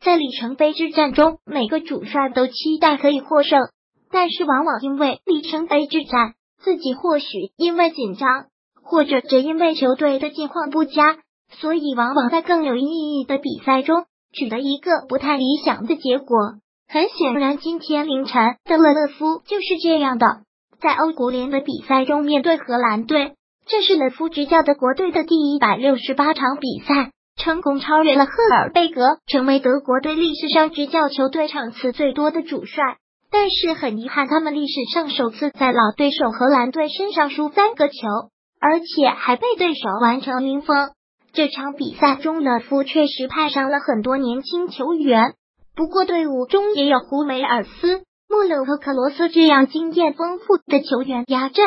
在里程碑之战中，每个主帅都期待可以获胜，但是往往因为里程碑之战，自己或许因为紧张，或者只因为球队的境况不佳，所以往往在更有意义的比赛中取得一个不太理想的结果。很显然，今天凌晨的勒勒夫就是这样的。在欧国联的比赛中，面对荷兰队，这是勒夫执教的国队的第一百六十八场比赛。成功超越了赫尔贝格，成为德国队历史上执教球队场次最多的主帅。但是很遗憾，他们历史上首次在老对手荷兰队身上输三个球，而且还被对手完成零封。这场比赛中，勒夫确实派上了很多年轻球员，不过队伍中也有胡梅尔斯、穆勒和克罗斯这样经验丰富的球员压阵。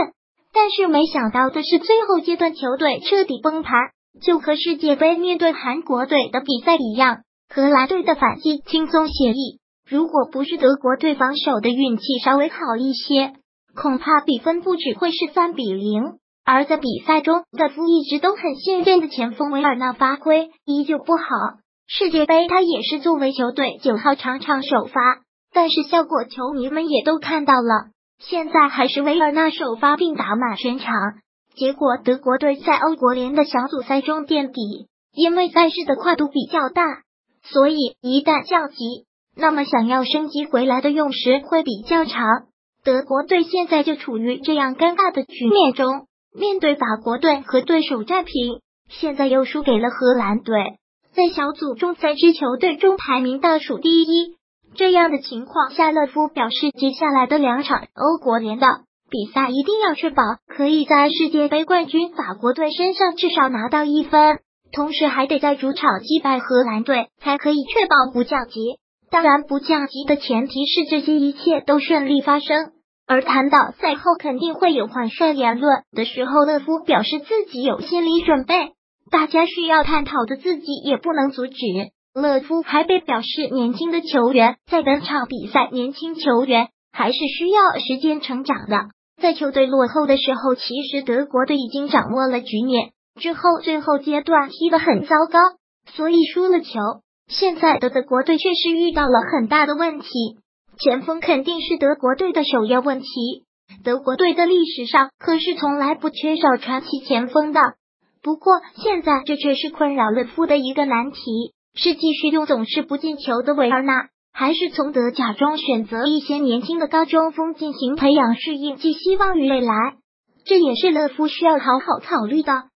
但是没想到的是，最后阶段球队彻底崩盘。就和世界杯面对韩国队的比赛一样，荷兰队的反击轻松写意。如果不是德国队防守的运气稍微好一些，恐怕比分不只会是三比零。而在比赛中，德夫一直都很信任的前锋维尔纳发挥依旧不好。世界杯他也是作为球队九号场场首发，但是效果球迷们也都看到了。现在还是维尔纳首发并打满全场。结果，德国队在欧国联的小组赛中垫底，因为赛事的跨度比较大，所以一旦降级，那么想要升级回来的用时会比较长。德国队现在就处于这样尴尬的局面中，面对法国队和对手战平，现在又输给了荷兰队，在小组中三支球队中排名倒数第一。这样的情况下，勒夫表示，接下来的两场欧国联的。比赛一定要确保可以在世界杯冠军法国队身上至少拿到一分，同时还得在主场击败荷兰队，才可以确保不降级。当然，不降级的前提是这些一切都顺利发生。而谈到赛后肯定会有换帅言论的时候，勒夫表示自己有心理准备，大家需要探讨的自己也不能阻止。勒夫还被表示，年轻的球员在本场比赛，年轻球员还是需要时间成长的。在球队落后的时候，其实德国队已经掌握了局面。之后最后阶段踢得很糟糕，所以输了球。现在的德国队确实遇到了很大的问题，前锋肯定是德国队的首要问题。德国队的历史上可是从来不缺少传奇前锋的。不过现在这却是困扰勒夫的一个难题：是继续用总是不进球的维尔纳。还是从德甲中选择一些年轻的高中锋进行培养适应，寄希望于未来。这也是勒夫需要好好考虑的。